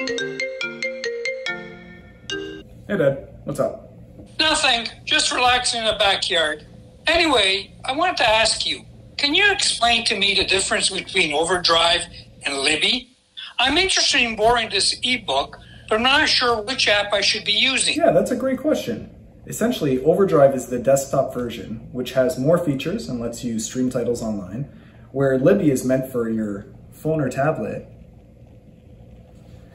Hey, Dad. What's up? Nothing, just relaxing in the backyard. Anyway, I wanted to ask you can you explain to me the difference between Overdrive and Libby? I'm interested in borrowing this ebook, but I'm not sure which app I should be using. Yeah, that's a great question. Essentially, Overdrive is the desktop version, which has more features and lets you stream titles online, where Libby is meant for your phone or tablet.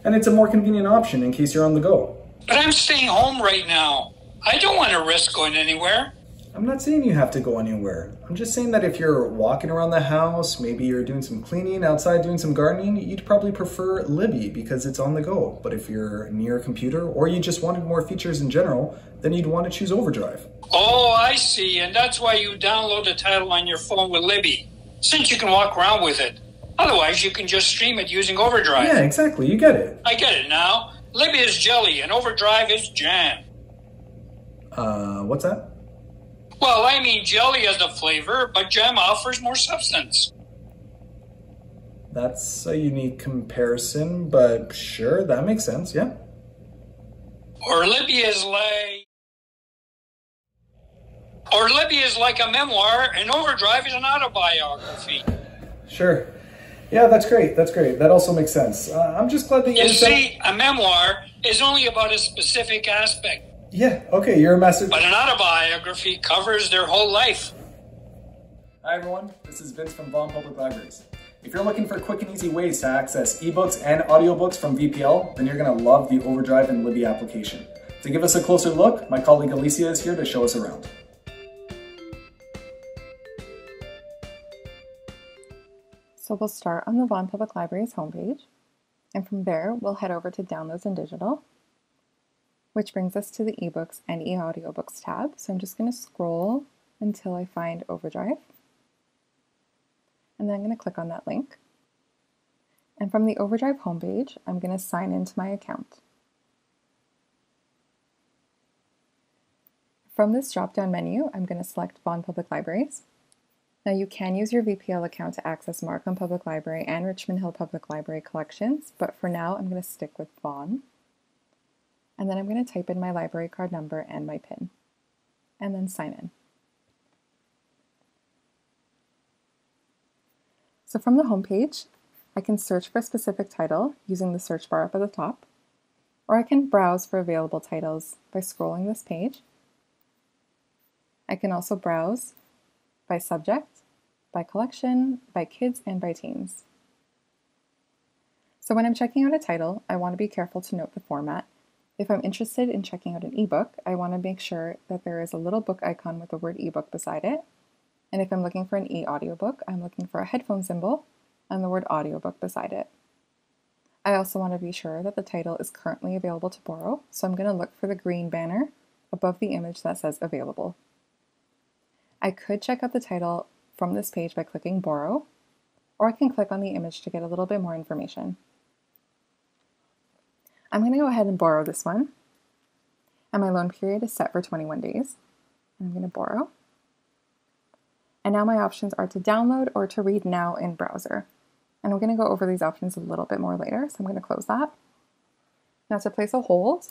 And it's a more convenient option in case you're on the go. But I'm staying home right now. I don't want to risk going anywhere. I'm not saying you have to go anywhere. I'm just saying that if you're walking around the house, maybe you're doing some cleaning, outside doing some gardening, you'd probably prefer Libby because it's on the go. But if you're near a computer or you just wanted more features in general, then you'd want to choose Overdrive. Oh, I see. And that's why you download the title on your phone with Libby, since you can walk around with it. Otherwise, you can just stream it using Overdrive. Yeah, exactly. You get it. I get it now. Libby is jelly and Overdrive is jam. Uh, what's that? Well, I mean, jelly has a flavor, but jam offers more substance. That's a unique comparison, but sure, that makes sense, yeah. Or Libby is like. Or Libby is like a memoir, and Overdrive is an autobiography. Sure. Yeah, that's great. That's great. That also makes sense. Uh, I'm just glad that you You see, a memoir is only about a specific aspect, Yeah, okay, you're a master. but an autobiography covers their whole life. Hi everyone, this is Vince from Vaughan Public Libraries. If you're looking for quick and easy ways to access ebooks and audiobooks from VPL, then you're going to love the Overdrive and Libby application. To give us a closer look, my colleague Alicia is here to show us around. So we'll start on the Vaughan Public Library's homepage, and from there we'll head over to Downloads and Digital, which brings us to the eBooks and eAudiobooks tab. So I'm just going to scroll until I find Overdrive, and then I'm going to click on that link. And from the Overdrive homepage, I'm going to sign into my account. From this drop-down menu, I'm going to select Vaughan Public Libraries. Now you can use your VPL account to access Markham Public Library and Richmond Hill Public Library collections, but for now I'm going to stick with Vaughan. And then I'm going to type in my library card number and my PIN, and then sign in. So from the homepage, I can search for a specific title using the search bar up at the top, or I can browse for available titles by scrolling this page. I can also browse by subject, by collection, by kids, and by teens. So when I'm checking out a title, I want to be careful to note the format. If I'm interested in checking out an ebook, I want to make sure that there is a little book icon with the word ebook beside it. And if I'm looking for an e-audiobook, I'm looking for a headphone symbol and the word audiobook beside it. I also want to be sure that the title is currently available to borrow, so I'm going to look for the green banner above the image that says available. I could check out the title from this page by clicking Borrow, or I can click on the image to get a little bit more information. I'm going to go ahead and borrow this one, and my loan period is set for 21 days. I'm going to borrow. And now my options are to download or to read now in browser. And I'm going to go over these options a little bit more later, so I'm going to close that. Now to place a hold,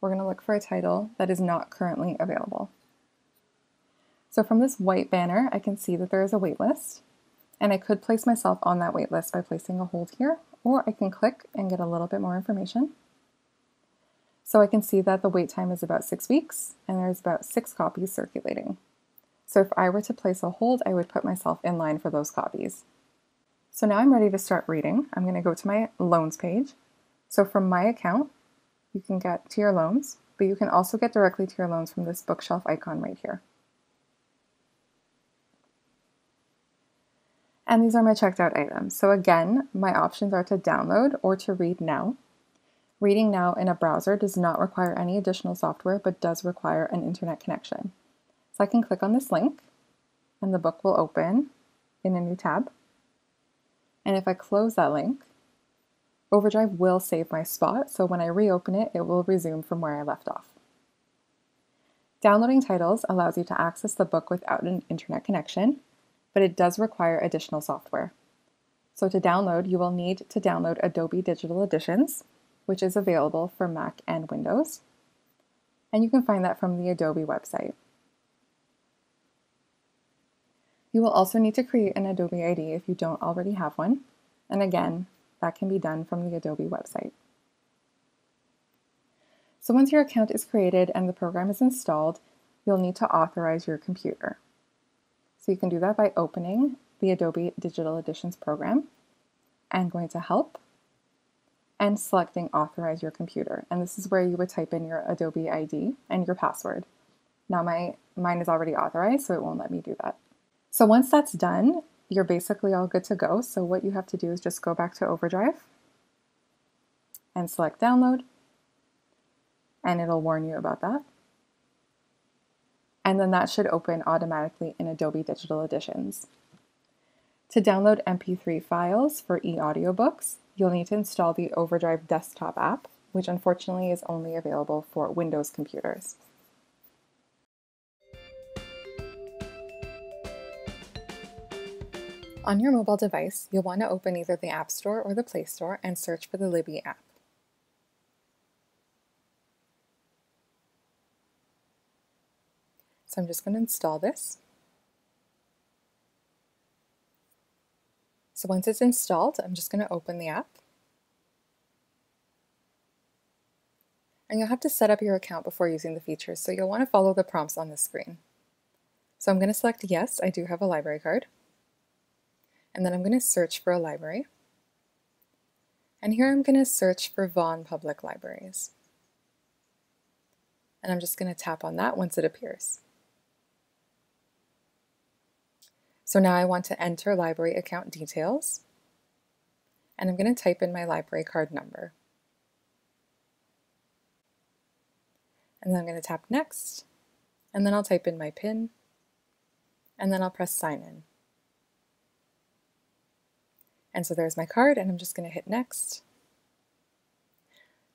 we're going to look for a title that is not currently available. So from this white banner, I can see that there is a wait list, and I could place myself on that wait list by placing a hold here, or I can click and get a little bit more information. So I can see that the wait time is about six weeks, and there's about six copies circulating. So if I were to place a hold, I would put myself in line for those copies. So now I'm ready to start reading. I'm going to go to my loans page. So from my account, you can get to your loans, but you can also get directly to your loans from this bookshelf icon right here. And these are my checked out items. So again, my options are to download or to read now. Reading now in a browser does not require any additional software, but does require an internet connection. So I can click on this link and the book will open in a new tab. And if I close that link, Overdrive will save my spot, so when I reopen it, it will resume from where I left off. Downloading titles allows you to access the book without an internet connection, but it does require additional software. So to download, you will need to download Adobe Digital Editions, which is available for Mac and Windows. And you can find that from the Adobe website. You will also need to create an Adobe ID if you don't already have one. And again, that can be done from the Adobe website. So once your account is created and the program is installed, you'll need to authorize your computer. So you can do that by opening the Adobe Digital Editions program and going to Help and selecting Authorize Your Computer. And this is where you would type in your Adobe ID and your password. Now my mine is already authorized, so it won't let me do that. So once that's done, you're basically all good to go. So what you have to do is just go back to Overdrive and select Download, and it'll warn you about that. And then that should open automatically in Adobe Digital Editions. To download MP3 files for e-audiobooks, you'll need to install the Overdrive desktop app, which unfortunately is only available for Windows computers. On your mobile device, you'll want to open either the App Store or the Play Store and search for the Libby app. So I'm just going to install this. So once it's installed, I'm just going to open the app. And you'll have to set up your account before using the features, so you'll want to follow the prompts on the screen. So I'm going to select yes, I do have a library card and then I'm going to search for a library. And here I'm going to search for Vaughan Public Libraries. And I'm just going to tap on that once it appears. So now I want to enter library account details. And I'm going to type in my library card number. And then I'm going to tap next. And then I'll type in my PIN. And then I'll press sign in. And so there's my card and I'm just going to hit next.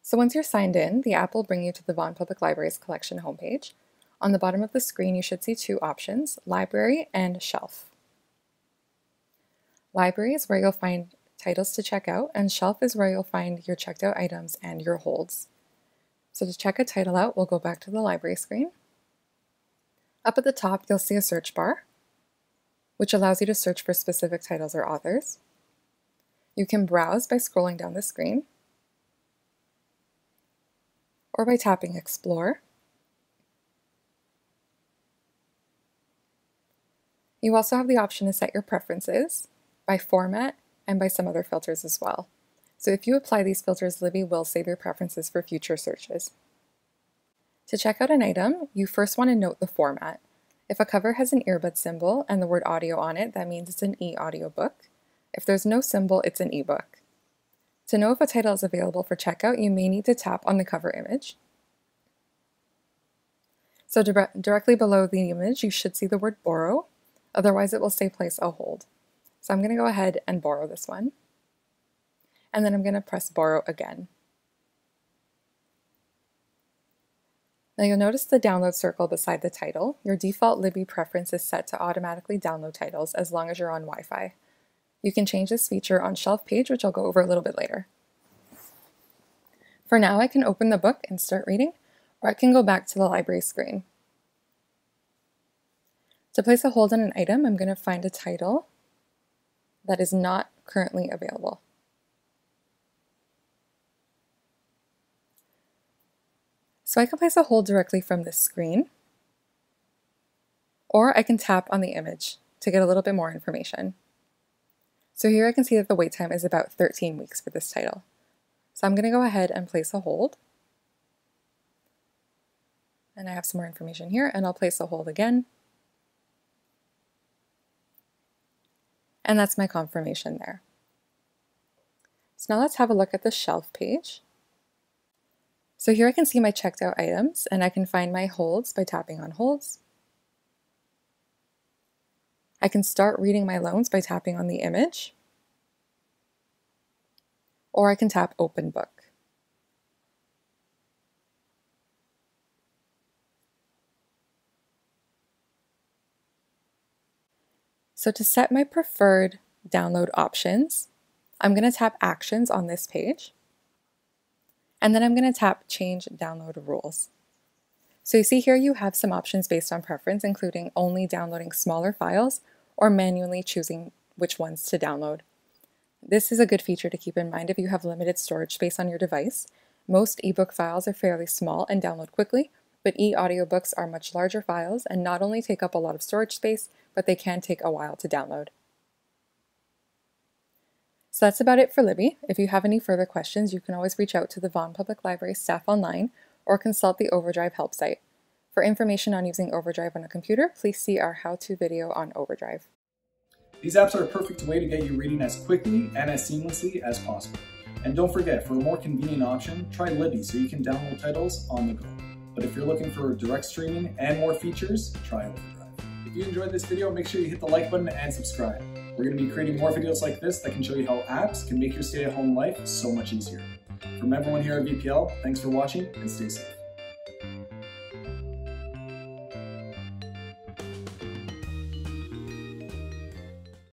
So once you're signed in, the app will bring you to the Vaughan Public Library's collection homepage. On the bottom of the screen, you should see two options, Library and Shelf. Library is where you'll find titles to check out, and Shelf is where you'll find your checked out items and your holds. So to check a title out, we'll go back to the library screen. Up at the top, you'll see a search bar, which allows you to search for specific titles or authors. You can browse by scrolling down the screen or by tapping Explore. You also have the option to set your preferences by format and by some other filters as well. So if you apply these filters, Libby will save your preferences for future searches. To check out an item, you first want to note the format. If a cover has an earbud symbol and the word audio on it, that means it's an e-audiobook. If there's no symbol, it's an ebook. To know if a title is available for checkout, you may need to tap on the cover image. So dire directly below the image, you should see the word borrow. Otherwise, it will say place a hold. So I'm going to go ahead and borrow this one. And then I'm going to press borrow again. Now you'll notice the download circle beside the title. Your default Libby preference is set to automatically download titles as long as you're on Wi-Fi. You can change this feature on shelf page, which I'll go over a little bit later. For now, I can open the book and start reading, or I can go back to the library screen. To place a hold on an item, I'm going to find a title that is not currently available. So I can place a hold directly from this screen, or I can tap on the image to get a little bit more information. So here I can see that the wait time is about 13 weeks for this title. So I'm going to go ahead and place a hold. And I have some more information here, and I'll place a hold again. And that's my confirmation there. So now let's have a look at the shelf page. So here I can see my checked out items, and I can find my holds by tapping on holds. I can start reading my loans by tapping on the image, or I can tap Open Book. So to set my preferred download options, I'm going to tap Actions on this page. And then I'm going to tap Change Download Rules. So you see here you have some options based on preference, including only downloading smaller files or manually choosing which ones to download. This is a good feature to keep in mind if you have limited storage space on your device. Most ebook files are fairly small and download quickly, but e-audiobooks are much larger files and not only take up a lot of storage space, but they can take a while to download. So that's about it for Libby. If you have any further questions, you can always reach out to the Vaughan Public Library staff online or consult the Overdrive help site. For information on using Overdrive on a computer, please see our how-to video on Overdrive. These apps are a perfect way to get you reading as quickly and as seamlessly as possible. And don't forget, for a more convenient option, try Libby so you can download titles on the go. But if you're looking for direct streaming and more features, try Overdrive. If you enjoyed this video, make sure you hit the like button and subscribe. We're going to be creating more videos like this that can show you how apps can make your stay-at-home life so much easier. From everyone here at VPL, thanks for watching and stay safe.